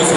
です。